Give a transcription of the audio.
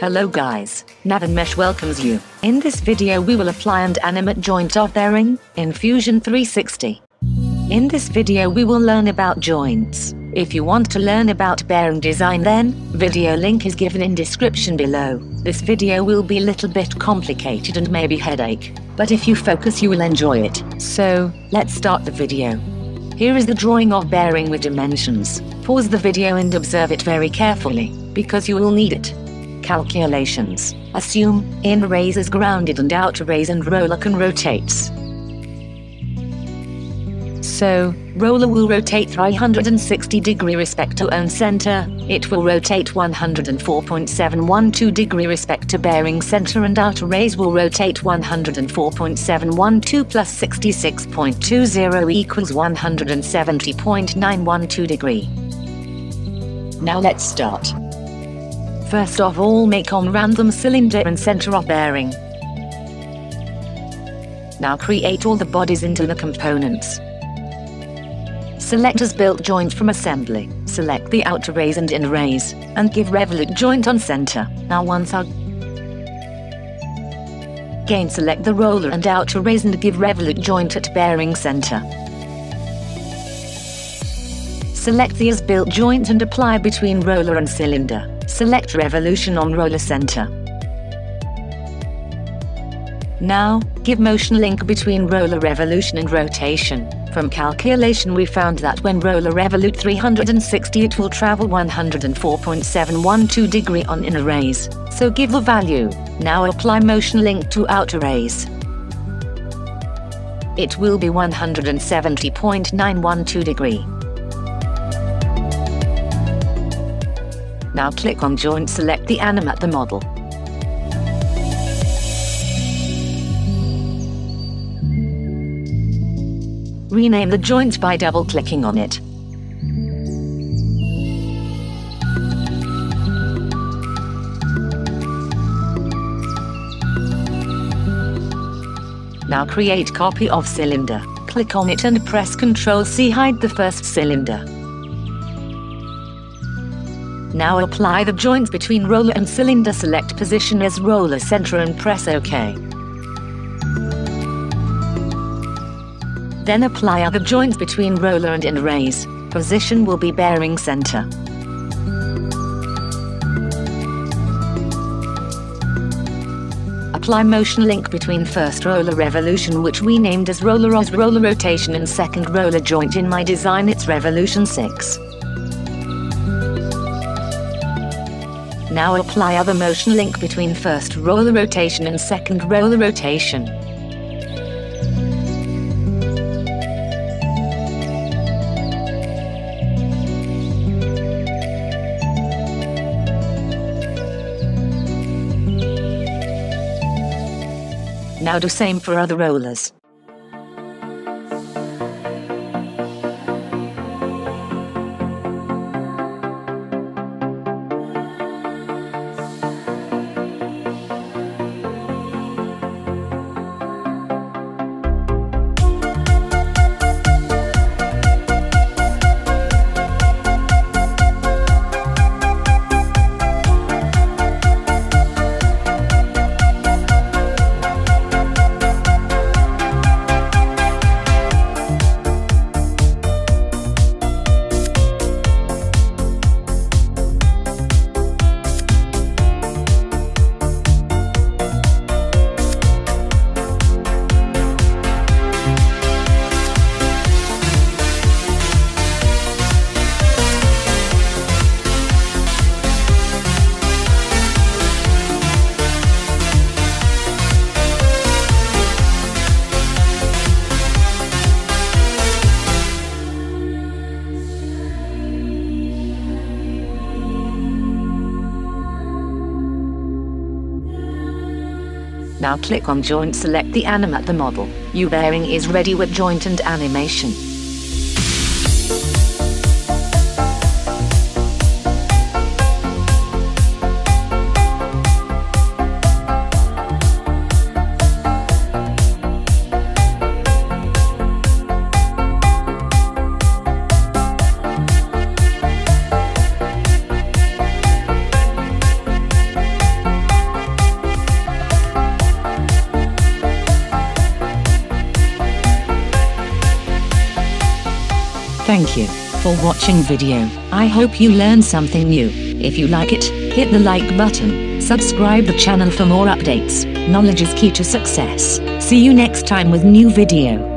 Hello guys, Navonmesh welcomes you. In this video we will apply and animate joint of bearing in Fusion 360. In this video we will learn about joints. If you want to learn about bearing design then, video link is given in description below. This video will be little bit complicated and maybe headache, but if you focus you will enjoy it. So, let's start the video. Here is the drawing of bearing with dimensions. Pause the video and observe it very carefully, because you will need it. Calculations. Assume, in race is grounded and out race and roller can rotates. So, roller will rotate 360 degree respect to own center, it will rotate 104.712 degree respect to bearing center and outer raise will rotate 104.712 plus 66.20 equals 170.912 degree. Now let's start. First of all make on random cylinder and center of bearing. Now create all the bodies into the components. Select as built joint from assembly, select the outer race and inner race, and give revolute joint on center. Now once again select the roller and outer race and give revolute joint at bearing center. Select the as-built joint and apply between roller and cylinder. Select revolution on roller center. Now, give motion link between roller revolution and rotation. From calculation we found that when roller revolute 360 it will travel 104.712 degree on inner race, so give the value. Now apply motion link to outer race. It will be 170.912 degree. Now click on joint select the animate the model. Rename the joint by double-clicking on it. Now create copy of cylinder. Click on it and press Ctrl C hide the first cylinder. Now apply the joints between roller and cylinder select position as roller center and press OK. Then apply other joints between roller and race. Position will be bearing center. Apply motion link between first roller revolution which we named as roller as roller rotation and second roller joint in my design it's revolution 6. Now apply other motion link between first roller rotation and second roller rotation. Now do same for other rollers. Now click on joint select the animate the model. U-bearing is ready with joint and animation. Thank you for watching video. I hope you learned something new. If you like it, hit the like button, subscribe the channel for more updates. Knowledge is key to success. See you next time with new video.